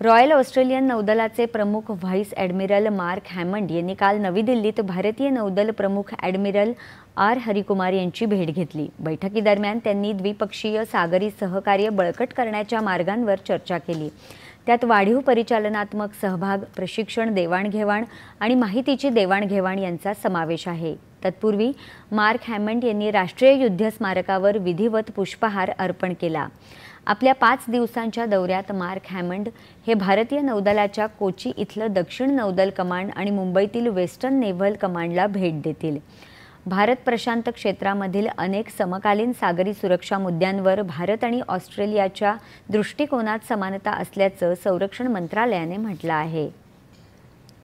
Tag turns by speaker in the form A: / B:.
A: Royal Australian नौदलाचे प्रमुख vice admiral mark Hammond यांनी काल नवी दिल्लीत भारतीय नौदल प्रमुख ॲडमिरल आर. हरिकुमार यांची भेट घेतली. बैठकीदरम्यान त्यांनी द्विपक्षीय सागरी सहकार्य बळकट करण्याच्या मार्गांवर चर्चा केली. त्यात वाढीव परिचालनात्मक सहभाग प्रशिक्षण देवाणघेवाण आणि माहितीची देवाणघेवाण यांचा समावेश आहे. तत्पूर्वी मार्क हॅमंड यांनी राष्ट्रीय युद्ध स्मारकावर विधिवत पुष्पहार अर्पण केला. आपल्या पाच दिवसांच्या दौऱ्यात मार्क हॅमंड हे भारतीय नौदलाच्या कोची इथलं दक्षिण नौदल कमांड आणि मुंबईतील वेस्टर्न नेव्हल कमांडला भेट देतील. भारत प्रशांत क्षेत्रामधील अनेक समकालीन सागरी सुरक्षा मुद्द्यांवर भारत आणि ऑस्ट्रेलियाच्या दृष्टिकोनात समानता असल्याचं संरक्षण मंत्रालयाने म्हटलं आहे.